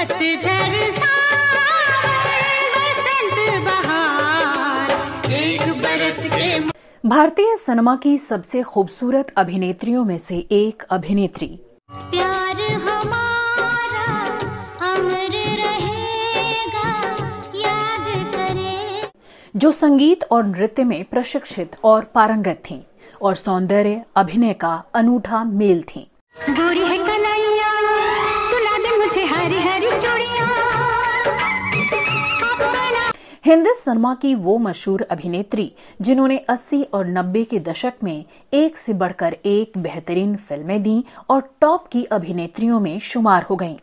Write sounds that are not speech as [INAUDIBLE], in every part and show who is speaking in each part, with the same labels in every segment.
Speaker 1: पतझड़ बसंत बहार एक बरस के
Speaker 2: भारतीय सिनेमा की सबसे खूबसूरत अभिनेत्रियों में से एक अभिनेत्री।
Speaker 1: प्यार हमारा अमर रहेगा याद करे।
Speaker 2: जो संगीत और नृत्य में प्रशिक्षित और पारंगत थीं और सौंदर्य अभिनय का अनूठा मेल थी।
Speaker 1: गोरी है कलाइया
Speaker 2: हिंदी सिनेमा की वो मशहूर अभिनेत्री जिन्होंने 80 और 90 के दशक में एक से बढ़कर एक बेहतरीन फ़िल्में दी और टॉप की अभिनेत्रियों में शुमार हो गईं।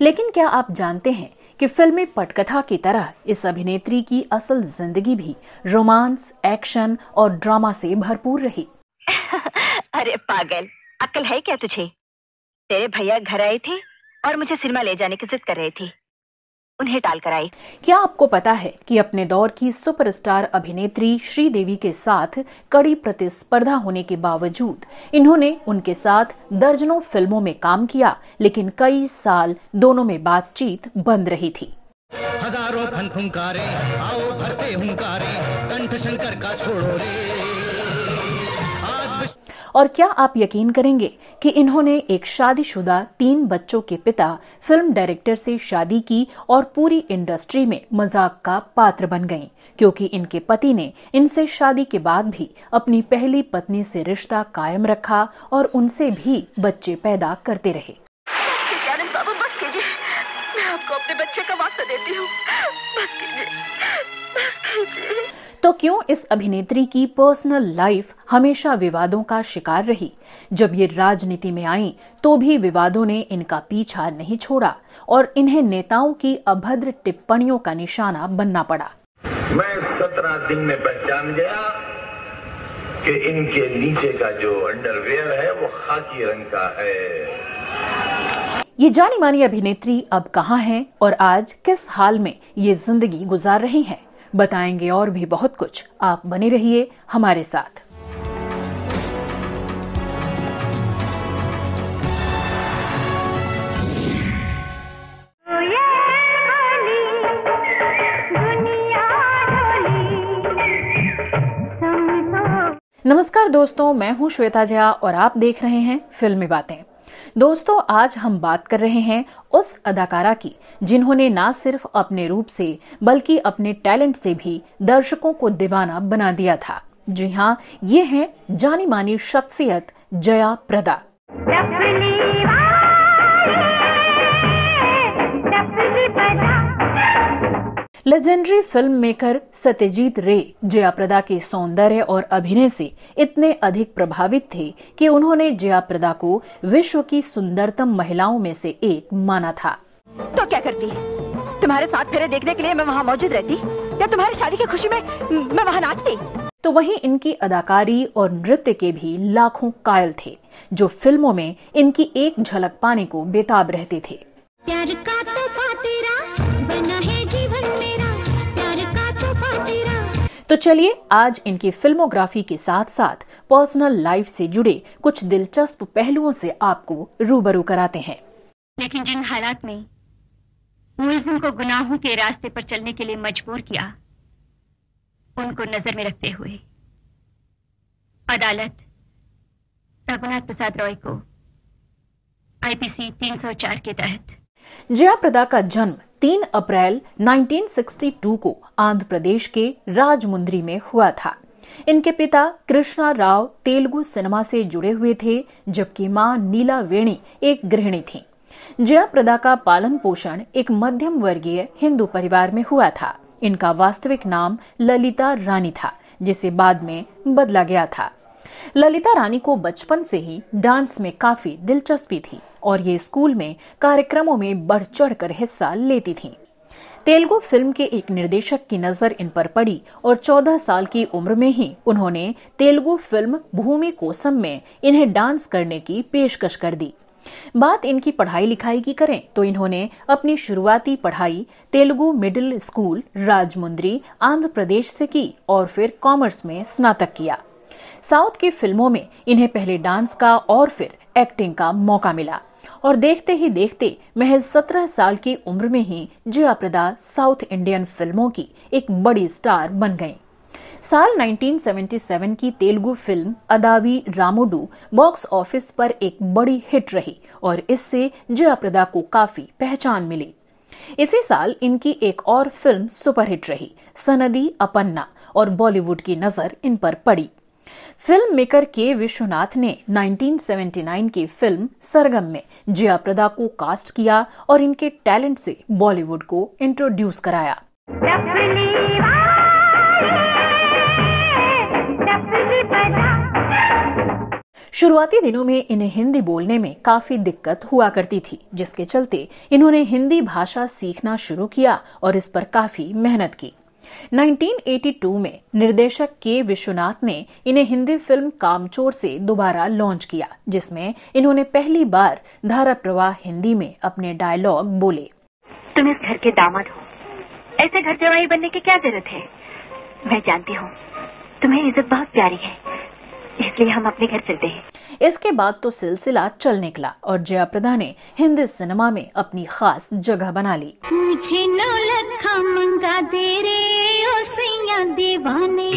Speaker 2: लेकिन क्या आप जानते हैं कि फिल्मी पटकथा की तरह इस अभिनेत्री की असल ज़िंदगी भी रोमांस एक्शन और ड्रामा से भरपूर रही? [LAUGHS]
Speaker 3: अरे पागल अक्ल है क्या तुझे? तेरे भैया घर आए थे और मुझे सिनेमा ले जाने की जिद कर रहे थे। उन्हें टाल कर आई
Speaker 2: क्या आपको पता है कि अपने दौर की सुपरस्टार अभिनेत्री श्रीदेवी के साथ कड़ी प्रतिस्पर्धा होने के बावजूद इन्होंने उनके साथ दर्जनों फ़िल्मों में काम किया लेकिन कई साल दोनों में बातचीत बंद रही थी।
Speaker 4: हज़ारों फन आओ भरते हुंकारे कंठ शंकर का छोड़ो रे।
Speaker 2: और क्या आप यकीन करेंगे कि इन्होंने एक शादीशुदा तीन बच्चों के पिता, फ़िल्म डायरेक्टर से शादी की और पूरी इंडस्ट्री में मज़ाक का पात्र बन गईं, क्योंकि इनके पति ने इनसे शादी के बाद भी अपनी पहली पत्नी से रिश्ता कायम रखा और उनसे भी बच्चे पैदा करते रहे।
Speaker 3: आपको अपने बच्चे का वास्ता देती हूँ। बस कीजिए। बस कीजिए।
Speaker 2: तो क्यों इस अभिनेत्री की पर्सनल लाइफ हमेशा विवादों का शिकार रही? जब ये राजनीति में आई तो भी विवादों ने इनका पीछा नहीं छोड़ा और इन्हें नेताओं की अभद्र टिप्पणियों का निशाना बनना पड़ा।
Speaker 5: मैं सत्रह दिन में पहचान गया कि इनके नीचे का जो अंडरवेयर है वो खाकी रंग का है।
Speaker 2: ये जानी मानी अभिनेत्री अब कहाँ हैं और आज किस हाल में ये ज़िंदगी गुजार रही हैं? बताएँगे और भी बहुत कुछ। आप बने रहिए हमारे साथ। नमस्कार दोस्तों, मैं हूँ श्वेता झा और आप देख रहे हैं फिल्मी बातें। दोस्तों, आज हम बात कर रहे हैं उस अदाकारा की, जिन्होंने ना सिर्फ़ अपने रूप से, बल्कि अपने टैलेंट से भी दर्शकों को दीवाना बना दिया था। जी हाँ ये है जानी मानी शख्सियत Jaya Prada. Legendary film maker Satyajit Ray Jayaprada के सौंदर्य और अभिनय से इतने अधिक प्रभावित थे कि उन्होंने जयाप्रदा को विश्व की सुंदरतम महिलाओं में से एक माना था।
Speaker 3: तो क्या करती तुम्हारे साथ फेरे देखने के लिए मैं वहाँ मौजूद रहती? या तुम्हारी शादी की खुशी में मैं वहाँ नाचती?
Speaker 2: तो वहीं इनकी अदाकारी और नृत्य के भी लाखों कायल थे जो फ़िल्मों में इनकी एक झलक पाने को बेताब रहते थे।
Speaker 1: प्यार का तोहफा तेरा बना है
Speaker 2: तो चलिए आज इनकी फिल्मोग्राफी के साथ साथ पर्सनल लाइफ से जुड़े कुछ दिलचस्प पहलुओं से आपको रूबरू कराते हैं।
Speaker 6: लेकिन जिन हालात में मुलजिम को गुनाहों के रास्ते पर चलने के लिए मजबूर किया उनको नज़र में रखते हुए अदालत रघुनाथ प्रसाद रॉय को आईपीसी 304 के तहत
Speaker 2: जया प्रदा का जन्म 3 अप्रैल 1962 को आंध्र प्रदेश के राजमुंद्री में हुआ था। इनके पिता कृष्णा राव तेलुगु सिनेमा से जुड़े हुए थे, जबकि माँ नीला वेणी एक गृहिणी थीं। जयाप्रदा का पालन पोषण एक मध्यम वर्गीय हिंदू परिवार में हुआ था। इनका वास्तविक नाम ललिता रानी था, जिसे बाद में बदला गया था। ललिता रानी को बचपन से ही डांस में काफ़ी दिलचस्पी थी और ये स्कूल में कार्यक्रमों में बढ़ चढ़ कर हिस्सा लेती थी। तेलुगु फ़िल्म के एक निर्देशक की नज़र इन पर पड़ी और 14 साल की उम्र में ही उन्होंने तेलुगु फ़िल्म भूमि कोसम में इन्हें डांस करने की पेशकश कर दी। बात इनकी पढ़ाई लिखाई की करें तो इन्होंने अपनी शुरुआती पढ़ाई तेलुगु मिडिल स्कूल, राजमुंद्री, आंध्र प्रदेश से की और फिर कॉमर्स में स्नातक किया। साउथ की फ़िल्मों में इन्हें पहले डांस का और फिर एक्टिंग का मौका मिला। और देखते ही देखते महज सत्रह साल की उम्र में ही जया प्रदा साउथ इंडियन फ़िल्मों की एक बड़ी स्टार बन गईं। साल 1977 की Telugu film Adavi Ramudu box office पर एक बड़ी हिट रही और इससे जया प्रदा को काफ़ी पहचान मिली। इसी साल इनकी एक और फ़िल्म सुपरहिट रही, सनदी अपन्ना और बॉलीवुड की नज़र इन पर पड़ी। फ़िल्म मेकर के विश्वनाथ ने 1979 की फ़िल्म सरगम में जया प्रदा को कास्ट किया और इनके टैलेंट से बॉलीवुड को इंट्रोड्यूस कराया। शुरुआती दिनों में इन्हें हिंदी बोलने में काफ़ी दिक्कत हुआ करती थी जिसके चलते इन्होंने हिंदी भाषा सीखना शुरू किया और इस पर काफ़ी मेहनत की। 1982 में निर्देशक के विश्वनाथ ने इन्हें हिंदी फ़िल्म कामचोर से दोबारा लॉन्च किया, जिसमें इन्होंने पहली बार धारा प्रवाह हिंदी में अपने डायलॉग बोले।
Speaker 3: तुम इस घर के दामाद हो। ऐसे घर जवाई बनने की क्या ज़रूरत है? मैं जानती हूँ। तुम्हें इज़्ज़त बहुत प्यारी है। इसलिए हम अपने घर चलते हैं।
Speaker 2: इसके बाद तो सिलसिला चल निकला और जया प्रदा ने हिंदी सिनेमा में अपनी खास जगह बना ली।
Speaker 1: मुझे नौ लखा मंगा दे रे ओ सैया दीवाने।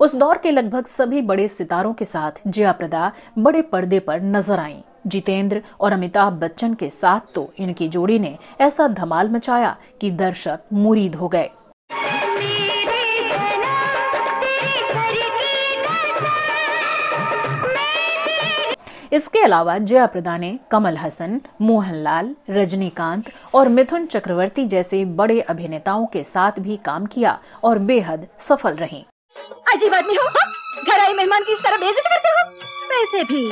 Speaker 2: उस दौर के लगभग सभी बड़े सितारों के साथ जया प्रदा बड़े पर्दे पर नज़र आईं। जितेंद्र और अमिताभ बच्चन के साथ तो इनकी जोड़ी ने ऐसा धमाल मचाया कि दर्शक मुरीद हो गए। इसके अलावा जया प्रदा ने कमल हसन, मोहनलाल, रजनीकांत और मिथुन चक्रवर्ती जैसे बड़े अभिनेताओं के साथ भी काम किया और बेहद सफल रहीं।
Speaker 3: अजीब आदमी हो हाँ? घर आई मेहमान की तरह बेइज्जत करते हो वैसे भी,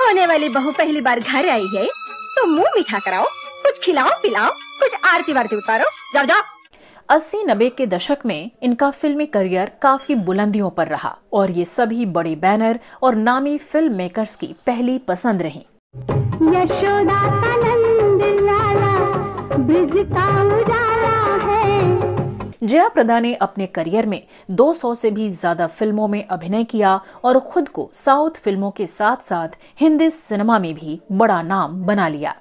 Speaker 3: होने वाली बहू पहली बार घर आई है तो मुँह मीठा कराओ, कुछ खिलाओ, पिलाओ, कुछ आरती वारती उतारो जाओ जाओ
Speaker 2: अस्सी नब्बे के दशक में इनका फिल्मी करियर काफ़ी बुलंदियों पर रहा और ये सभी बड़े बैनर और नामी फ़िल्म मेकर्स की पहली पसंद रही।
Speaker 1: यशोदा
Speaker 2: जया प्रदा ने अपने करियर में 200 से भी ज़्यादा फ़िल्मों में अभिनय किया और खुद को साउथ फ़िल्मों के साथ साथ हिंदी सिनेमा में भी बड़ा नाम बना लिया।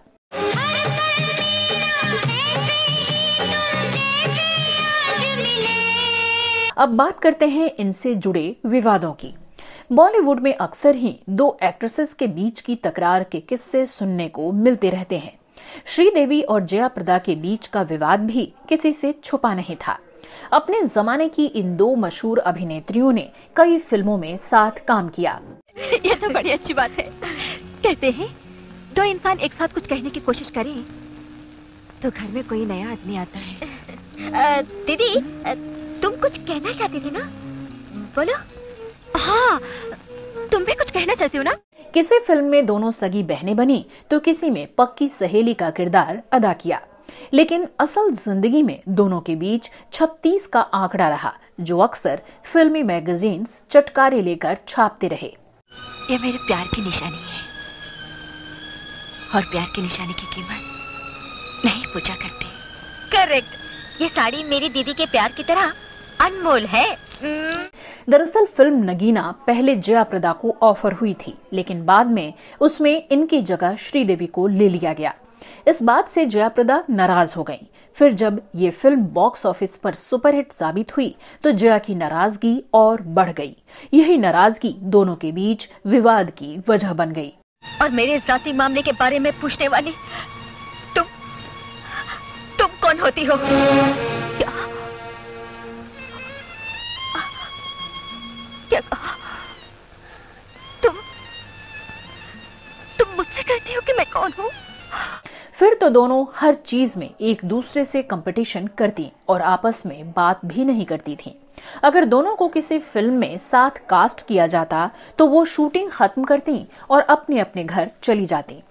Speaker 2: अब बात करते हैं इनसे जुड़े विवादों की। बॉलीवुड में अक्सर ही दो एक्ट्रेसेस के बीच की तकरार के किस्से सुनने को मिलते रहते हैं। श्रीदेवी और जया प्रदा के बीच का विवाद भी किसी से छुपा नहीं था। अपने जमाने की इन दो मशहूर अभिनेत्रियों ने कई फ़िल्मों में साथ काम किया।
Speaker 3: ये तो बड़ी अच्छी बात है। कहते हैं दो इंसान एक साथ कुछ कहने की कोशिश करें तो घर में कोई नया आदमी आता है। दीदी तुम कुछ कहना चाहती थी ना? बोलो। हाँ तुम भी कुछ कहना चाहती हो ना?
Speaker 2: किसी फ़िल्म में दोनों सगी बहनें बनी तो किसी में पक्की सहेली का किरदार अदा किया। लेकिन असल ज़िंदगी में दोनों के बीच 36 का आंकड़ा रहा जो अक्सर फिल्मी मैगजीन्स चटकारे लेकर छापते रहे।
Speaker 3: ये मेरे प्यार की निशानी है। और प्यार की निशानी की कीमत नहीं पूछा करते। करेक्ट ये साड़ी मेरी दीदी के प्यार की तरह अनमोल है।
Speaker 2: दरअसल फ़िल्म नगीना पहले जया प्रदा को ऑफ़र हुई थी लेकिन बाद में उसमें इनकी जगह श्रीदेवी को ले लिया गया। इस बात से जया प्रदा नाराज़ हो गईं। फिर जब ये film box office superhit superhit साबित हुई तो जया की नाराज़गी और बढ़ गई। यही नाराज़गी दोनों के बीच विवाद की वजह बन गई।
Speaker 3: और मेरे जाति मामले के बारे में पूछने वाली तुम तुम कौन होती हो? क्या कहा तुम तुम मुझसे कहती हो कि मैं कौन हूँ?
Speaker 2: फिर तो दोनों हर चीज़ में एक दूसरे से कंपटीशन करती और आपस में बात भी नहीं करती थीं। अगर दोनों को किसी फ़िल्म में साथ कास्ट किया जाता तो वो शूटिंग खत्म करती और अपने अपने घर चली जाती।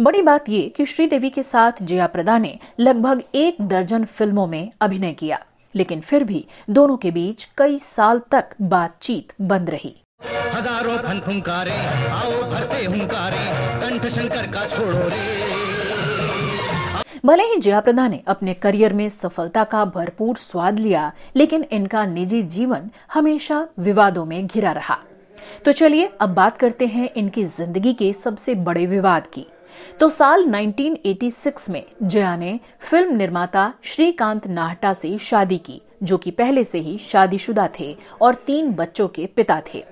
Speaker 2: बड़ी बात ये कि श्रीदेवी के साथ जया प्रदा ने लगभग एक दर्जन फ़िल्मों में अभिनय किया। लेकिन फिर भी दोनों के बीच कई साल तक बातचीत बंद रही।
Speaker 4: हज़ारों फन फुंकारे आओ भरते हुंकारे कंठ शंकर का छोड़ो रे।
Speaker 2: भले ही जया प्रदा ने अपने करियर में सफलता का भरपूर स्वाद लिया लेकिन इनका निजी जीवन हमेशा विवादों में घिरा रहा। तो चलिए अब बात करते हैं इनकी ज़िंदगी के सबसे बड़े विवाद की। तो साल 1986 में जया ने फ़िल्म निर्माता श्रीकांत नाहटा से शादी की, जो कि पहले से ही शादीशुदा थे और तीन बच्चों के पिता थे।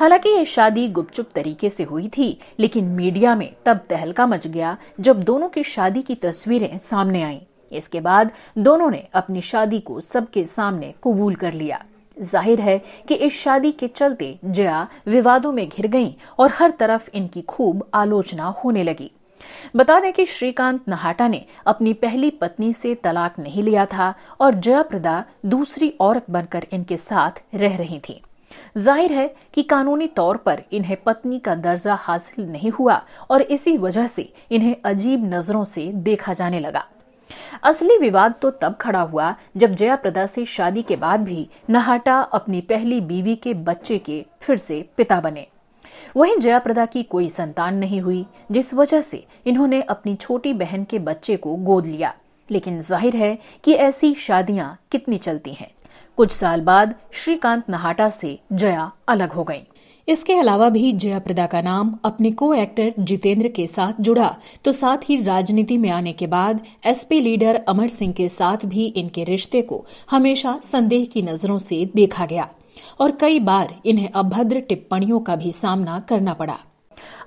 Speaker 2: हालाँकि ये शादी गुपचुप तरीके से हुई थी, लेकिन मीडिया में तब तहलका मच गया जब दोनों की शादी की तस्वीरें सामने आईं। इसके बाद दोनों ने अपनी शादी को सबके सामने कबूल कर लिया। ज़ाहिर है कि इस शादी के चलते जया विवादों में घिर गईं और हर तरफ़ इनकी खूब आलोचना होने लगी। बता दें कि श्रीकांत नहाटा ने अपनी पहली पत्नी से तलाक नहीं लिया था और जया प्रदा दूसरी औरत बनकर इनके साथ रह रही थी। ज़ाहिर है कि कानूनी तौर पर इन्हें पत्नी का दर्जा हासिल नहीं हुआ और इसी वजह से इन्हें अजीब नज़रों से देखा जाने लगा। असली विवाद तो तब खड़ा हुआ जब जया प्रदा से शादी के बाद भी नहाटा अपनी पहली बीवी के बच्चे के फिर से पिता बने। वहीं जया प्रदा की कोई संतान नहीं हुई, जिस वजह से इन्होंने अपनी छोटी बहन के बच्चे को गोद लिया। लेकिन ज़ाहिर है कि ऐसी शादियाँ कितनी चलती हैं। कुछ साल बाद श्रीकांत नहाटा से जया अलग हो गईं। इसके अलावा भी जया प्रदा का नाम अपने को एक्टर जितेंद्र के साथ जुड़ा। तो साथ ही राजनीति में आने के बाद एसपी लीडर अमर सिंह के साथ भी इनके रिश्ते को हमेशा संदेह की नज़रों से देखा गया। और कई बार इन्हें अभद्र टिप्पणियों का भी सामना करना पड़ा।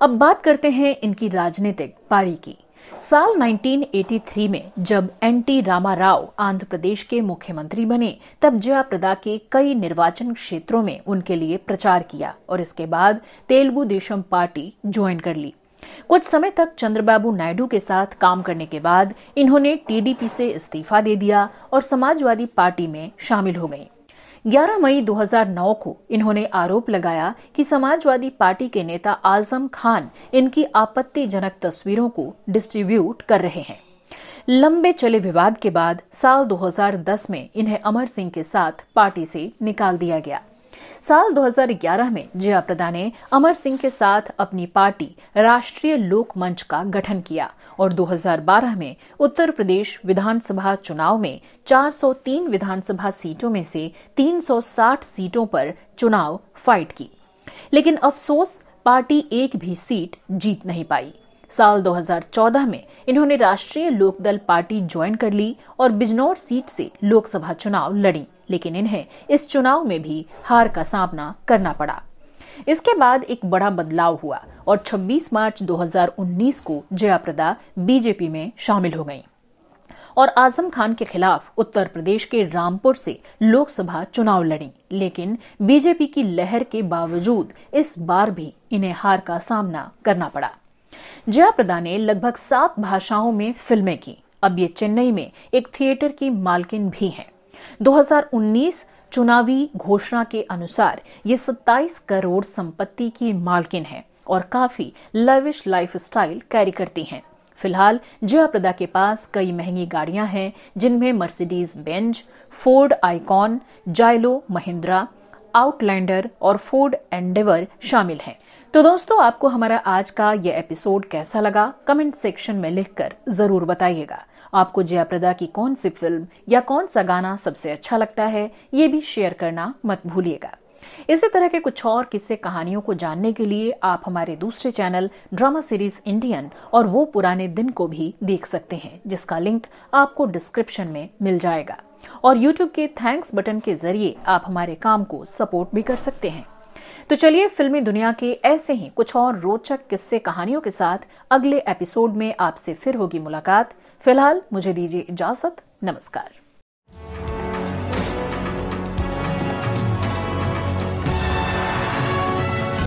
Speaker 2: अब बात करते हैं इनकी राजनीतिक पारी की। साल 1983 में जब एन टी रामा राव आंध्र प्रदेश के मुख्यमंत्री बने, तब जया प्रदा के कई निर्वाचन क्षेत्रों में उनके लिए प्रचार किया और इसके बाद तेलुगु देशम पार्टी ज्वाइन कर ली। कुछ समय तक चंद्रबाबू नायडू के साथ काम करने के बाद इन्होंने टीडीपी से इस्तीफा दे दिया और समाजवादी पार्टी में शामिल हो गईं। 11 मई 2009 को इन्होंने आरोप लगाया कि समाजवादी पार्टी के नेता आज़म खान इनकी आपत्तिजनक तस्वीरों को डिस्ट्रीब्यूट कर रहे हैं। लंबे चले विवाद के बाद साल 2010 में इन्हें अमर सिंह के साथ पार्टी से निकाल दिया गया। साल 2011 में जया प्रदा ने अमर सिंह के साथ अपनी पार्टी राष्ट्रीय लोक मंच का गठन किया और 2012 में उत्तर प्रदेश विधानसभा चुनाव में 403 विधानसभा सीटों में से 360 सीटों पर चुनाव फाइट की। लेकिन अफसोस, पार्टी एक भी सीट जीत नहीं पाई। साल 2014 में इन्होंने राष्ट्रीय लोकदल पार्टी ज्वाइन कर ली और बिजनौर सीट से लोकसभा चुनाव लड़ी। लेकिन इन्हें इस चुनाव में भी हार का सामना करना पड़ा। इसके बाद एक बड़ा बदलाव हुआ और 26 मार्च 2019 को जया प्रदा बीजेपी में शामिल हो गईं और आज़म खान के खिलाफ उत्तर प्रदेश के रामपुर से लोकसभा चुनाव लड़ी। लेकिन बीजेपी की लहर के बावजूद इस बार भी इन्हें हार का सामना करना पड़ा। जया प्रदा ने लगभग सात भाषाओं में फ़िल्में की। अब ये चेन्नई में एक थिएटर की मालकिन भी हैं। 2019 चुनावी घोषणा के अनुसार ये 27 करोड़ संपत्ति की मालकिन है और काफ़ी लविश लाइफस्टाइल कैरी करती हैं। फ़िलहाल, जया प्रदा के पास कई महँगी गाड़ियाँ हैं, जिनमें Mercedes Benz Ford Ikon Xylo Mahindra Outlander और फोर्ड एंडेवर शामिल हैं। तो दोस्तों, आपको हमारा आज का यह एपिसोड कैसा लगा? कमेंट सेक्शन में लिखकर ज़रूर बताइएगा। आपको जया प्रदा की कौन सी फ़िल्म या कौन सा गाना सबसे अच्छा लगता है, ये भी शेयर करना मत भूलिएगा। इसी तरह के कुछ और किस्से कहानियों को जानने के लिए आप हमारे दूसरे चैनल ड्रामा सीरीज़ इंडियन और वो पुराने दिन को भी देख सकते हैं, जिसका लिंक आपको डिस्क्रिप्शन में मिल जाएगा। और यूट्यूब के थैंक्स बटन के ज़रिए आप हमारे काम को सपोर्ट भी कर सकते हैं। तो चलिए फिल्मी दुनिया के ऐसे ही कुछ और रोचक किस्से कहानियों के साथ अगले एपिसोड में आपसे फिर होगी मुलाकात। फ़िलहाल मुझे दीजिए इजाज़त नमस्कार।